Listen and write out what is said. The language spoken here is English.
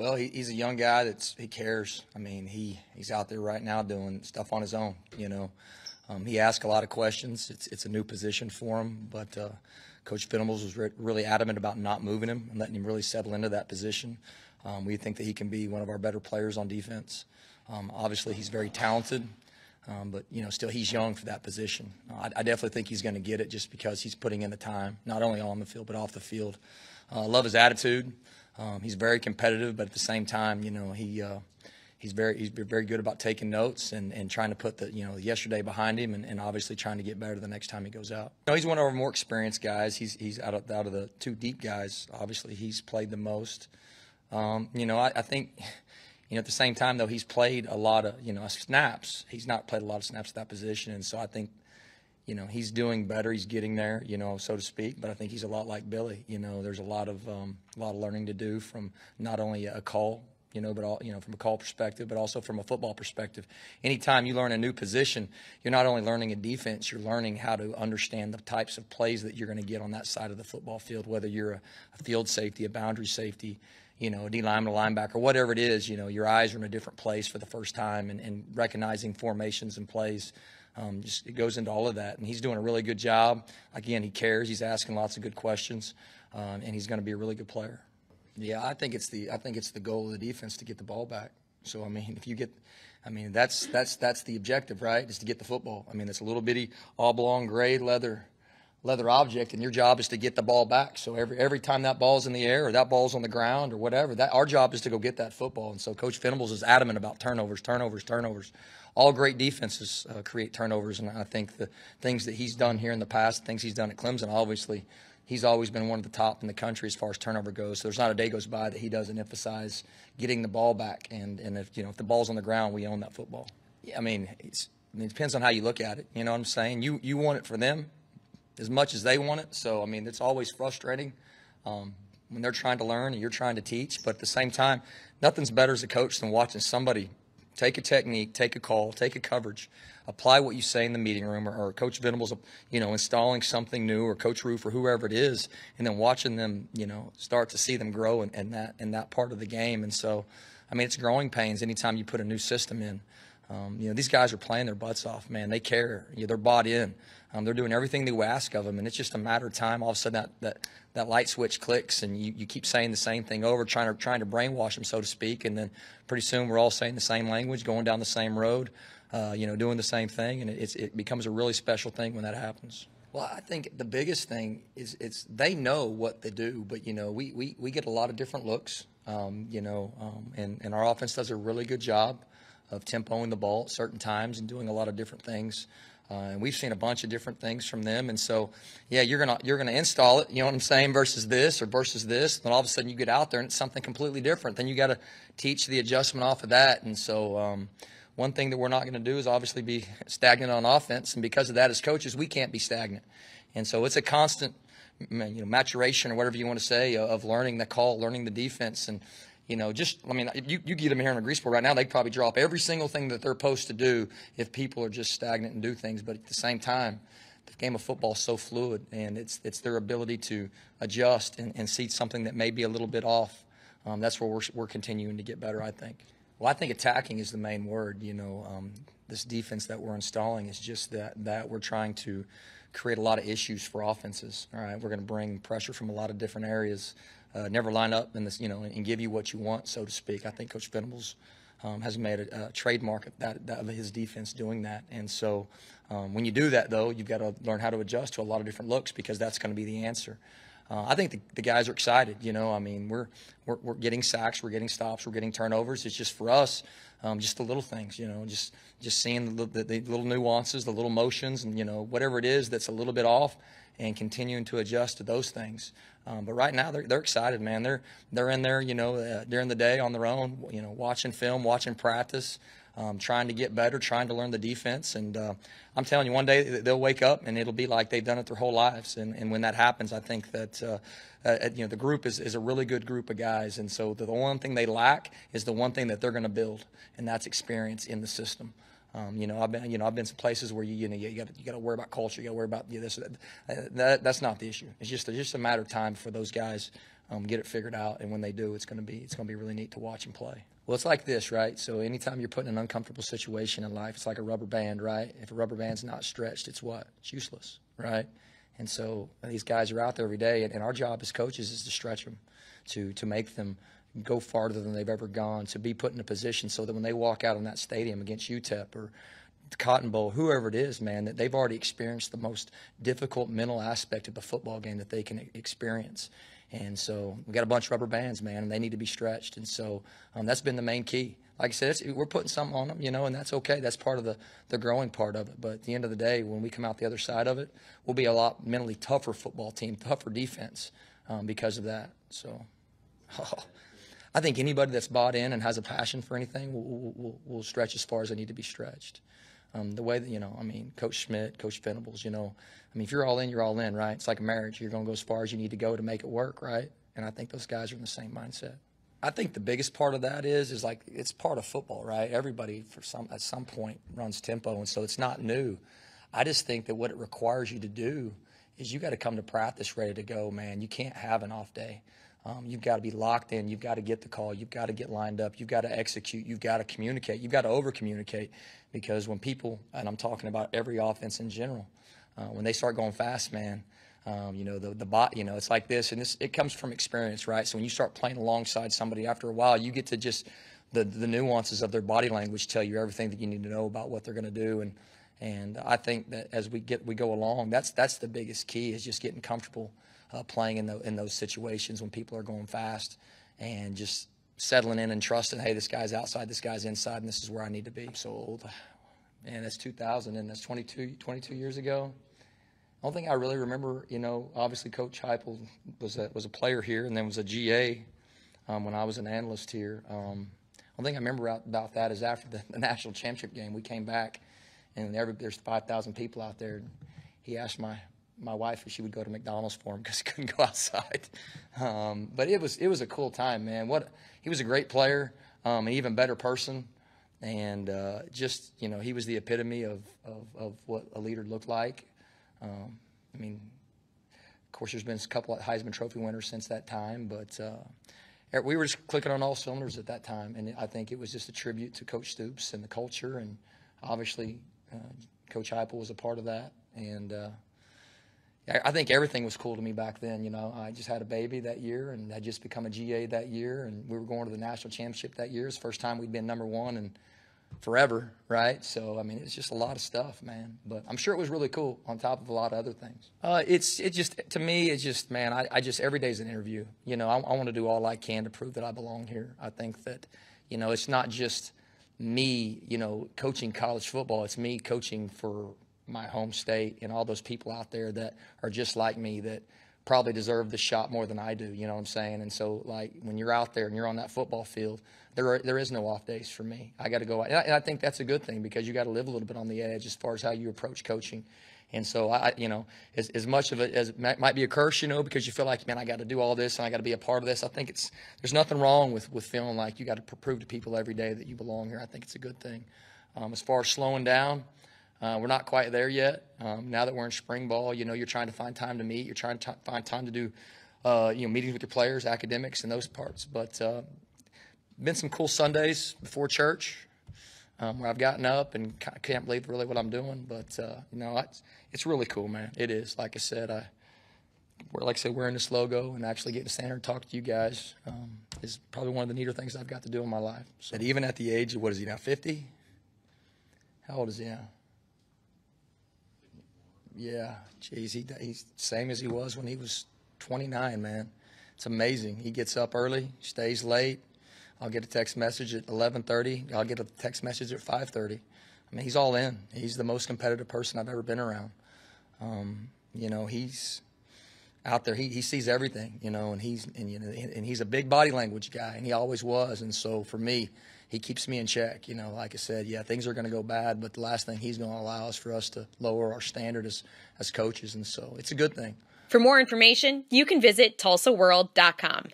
Well, he, he's a young guy that's he cares. I mean, he he's out there right now doing stuff on his own. You know, um, he asks a lot of questions. It's it's a new position for him, but uh, Coach Venables was re- really adamant about not moving him and letting him really settle into that position. Um, we think that he can be one of our better players on defense. Um, obviously, he's very talented. Um, but you know, still he's young for that position. Uh, I, I, definitely think he's going to get it just because he's putting in the time, not only on the field but off the field. Uh, love his attitude. Um, he's very competitive, but at the same time, you know, he uh, he's very he's very good about taking notes and, and trying to put the you know yesterday behind him, and, and obviously trying to get better the next time he goes out. You know, he's one of our more experienced guys. He's he's out of out of the two deep guys. Obviously, he's played the most. Um, you know, I, I think you know, at the same time, though, he's played a lot of, you know, snaps. He's not played a lot of snaps at that position. And so I think, you know, he's doing better. He's getting there, you know, so to speak. But I think he's a lot like Billy. You know, there's a lot of, um, a lot of learning to do from not only a call, you know, but all, you know, from a call perspective, but also from a football perspective. Anytime you learn a new position, you're not only learning a defense, you're learning how to understand the types of plays that you're going to get on that side of the football field, whether you're a, a field safety, a boundary safety, you know, a D lineman, a linebacker, whatever it is, you know, your eyes are in a different place for the first time and, and recognizing formations and plays. Um, just it goes into all of that, and he's doing a really good job. Again, he cares. He's asking lots of good questions, um, and he's going to be a really good player. Yeah, I think it's the I think it's the goal of the defense to get the ball back. So I mean, if you get, I mean that's that's that's the objective, right? Is to get the football. I mean, it's a little bitty oblong gray leather leather object, and your job is to get the ball back. So every every time that ball's in the air or that ball's on the ground or whatever, that our job is to go get that football. And so Coach Venables is adamant about turnovers, turnovers, turnovers. All great defenses uh, create turnovers, and I think the things that he's done here in the past, things he's done at Clemson, obviously, he's always been one of the top in the country as far as turnover goes. So there's not a day goes by that he doesn't emphasize getting the ball back. And and if you know if the ball's on the ground, we own that football. Yeah, I mean, it depends on how you look at it. You know what I'm saying? You you want it for them as much as they want it. So, I mean, it's always frustrating um, when they're trying to learn and you're trying to teach. But at the same time, nothing's better as a coach than watching somebody take a technique, take a call, take a coverage, apply what you say in the meeting room, or, or Coach Venables, you know, installing something new, or Coach Roof, or whoever it is, and then watching them, you know, start to see them grow in, in that in that part of the game. And so, I mean, it's growing pains anytime you put a new system in. Um, you know, these guys are playing their butts off, man. They care. You know, they're bought in. Um, they're doing everything that we ask of them, and it's just a matter of time. All of a sudden, that, that, that light switch clicks, and you, you keep saying the same thing over, trying to trying to brainwash them, so to speak. And then pretty soon, we're all saying the same language, going down the same road, uh, you know, doing the same thing, and it, it becomes a really special thing when that happens. Well, I think the biggest thing is it's they know what they do, but you know, we, we, we get a lot of different looks. Um, you know, um, and, and our offense does a really good job of tempoing the ball at certain times and doing a lot of different things. Uh, and we've seen a bunch of different things from them. And so, yeah, you're gonna you're gonna install it. You know what I'm saying? Versus this or versus this. Then all of a sudden you get out there and it's something completely different. Then you got to teach the adjustment off of that. And so, um, one thing that we're not going to do is obviously be stagnant on offense. And because of that, as coaches, we can't be stagnant. And so it's a constant, you know, maturation or whatever you want to say of learning the call, learning the defense, and you know, just I mean, you, you get them here in a Greaseport right now, they probably drop every single thing that they're supposed to do if people are just stagnant and do things. But at the same time, the game of football is so fluid, and it's it's their ability to adjust and, and see something that may be a little bit off. Um, that's where we're we're continuing to get better, I think. Well, I think attacking is the main word. You know, um, this defense that we're installing is just that that we're trying to create a lot of issues for offenses. All right, we're going to bring pressure from a lot of different areas uh, never line up this, you know, and give you what you want, so to speak. I think Coach Venables um, has made a, a trademark of that, that, of his defense doing that. And so um, when you do that, though, you've got to learn how to adjust to a lot of different looks because that's going to be the answer. Uh, I think the, the, guys are excited. You know, I mean, we're, we're, we're getting sacks, we're getting stops, we're getting turnovers. It's just for us, um, just the little things. You know, just just seeing the, the, the, little nuances, the little motions, and you know whatever it is that's a little bit off, and continuing to adjust to those things. Um, but right now they're, they're excited, man. They're they're in there, you know, uh, during the day on their own, you know, watching film, watching practice, um, trying to get better, trying to learn the defense. And uh, I'm telling you, one day they'll wake up and it'll be like they've done it their whole lives. And, and when that happens, I think that uh, uh, you know the group is, is a really good group of guys. And so the, the one thing they lack is the one thing that they're going to build, and that's experience in the system. Um, you know, I've been, you know, I've been some places where you, you know, you got you got to worry about culture, you got to worry about you know, this. That, that, that's not the issue. It's just it's just a matter of time for those guys um, get it figured out. And when they do, it's going to be it's going to be really neat to watch and play. Well, it's like this, right? So anytime you're put in an uncomfortable situation in life, it's like a rubber band, right? If a rubber band's not stretched, it's what? It's useless, right? And so these guys are out there every day, and, and our job as coaches is to stretch them, to to make them go farther than they've ever gone, to be put in a position so that when they walk out in that stadium against UTEP or Cotton Bowl, whoever it is, man, that they've already experienced the most difficult mental aspect of the football game that they can experience. And so we got a bunch of rubber bands, man, and they need to be stretched. And so um, that's been the main key. Like I said, we're putting something on them, you know, and that's okay. That's part of the, the growing part of it. But at the end of the day, when we come out the other side of it, we'll be a lot mentally tougher football team, tougher defense um, because of that. So oh, I think anybody that's bought in and has a passion for anything will, will, will stretch as far as they need to be stretched. Um, the way that, you know, I mean, Coach Schmidt, Coach Venables, you know, I mean, if you're all in, you're all in, right? It's like a marriage. You're going to go as far as you need to go to make it work, right? And I think those guys are in the same mindset. I think the biggest part of that is is like it's part of football, right? Everybody for some at some point runs tempo, and so it's not new. I just think that what it requires you to do is you got to come to practice ready to go, man. You can't have an off day. Um, you've got to be locked in. You've got to get the call. You've got to get lined up. You've got to execute. You've got to communicate. You've got to over communicate because when people, and I'm talking about every offense in general, uh, when they start going fast, man, um, you know the the bot. You know it's like this, and this it comes from experience, right? So when you start playing alongside somebody, after a while, you get to just the the nuances of their body language tell you everything that you need to know about what they're going to do, and and I think that as we get we go along, that's that's the biggest key is just getting comfortable uh, playing in, the, in those situations when people are going fast and just settling in and trusting, hey, this guy's outside, this guy's inside, and this is where I need to be. So old. And that's 2000, and that's 22, 22 years ago. I don't think I really remember, you know, obviously Coach Heupel was a, was a player here and then was a GA um, when I was an analyst here. Um, one thing I remember about that is after the, the, national championship game, we came back and every, there's 5,000 people out there. And he asked my my wife if she would go to McDonald's for him because he couldn't go outside. Um, but it was it was a cool time, man. What he was a great player, um, an even better person, and uh, just you know he was the epitome of, of, of what a leader looked like. Um, I mean, of course, there's been a couple of Heisman Trophy winners since that time, but. Uh, we were just clicking on all cylinders at that time, and I think it was just a tribute to Coach Stoops and the culture, and obviously uh, Coach Heupel was a part of that, and uh, I think everything was cool to me back then. You know, I just had a baby that year and had just become a GA that year, and we were going to the national championship that year. It's the first time we'd been number one and forever, right? So I mean, it's just a lot of stuff, man. But I'm sure it was really cool on top of a lot of other things. Uh, it's it just to me, it's just man, I, I just every day's an interview. You know, I, I want to do all I can to prove that I belong here. I think that, you know, it's not just me, you know, coaching college football. It's me coaching for my home state and all those people out there that are just like me that probably deserve the shot more than I do. You know what I'm saying? And so, like when you're out there and you're on that football field, there are, there is no off days for me. I got to go out, and I, and I think that's a good thing because you got to live a little bit on the edge as far as how you approach coaching. And so I, you know, as, as much of it as it might be a curse, you know, because you feel like, man, I got to do all this and I got to be a part of this. I think it's there's nothing wrong with with feeling like you got to prove to people every day that you belong here. I think it's a good thing. Um, as far as slowing down, uh, we're not quite there yet. Um, now that we're in spring ball, you know, you're trying to find time to meet. You're trying to t- find time to do, uh, you know, meetings with your players, academics, and those parts. But uh, been some cool Sundays before church um, where I've gotten up and can't believe really what I'm doing. But uh, you know, it's, it's really cool, man. It is. Like I said, I we're like I said, wearing this logo and actually getting to stand here and talk to you guys um, is probably one of the neater things I've got to do in my life. So. And even at the age of what is he now, 50? How old is he now? Yeah, geez, he, he's same as he was when he was 29, man. It's amazing. He gets up early, stays late. I'll get a text message at 11:30. I'll get a text message at 5:30. I mean, he's all in. He's the most competitive person I've ever been around. Um, you know, he's out there. He, he sees everything. You know, and he's and you know and he's a big body language guy, and he always was. And so for me, he keeps me in check. You know, like I said, yeah, things are going to go bad, but the last thing he's going to allow is for us to lower our standard as, as coaches. And so it's a good thing. For more information, you can visit tulsaworld.com.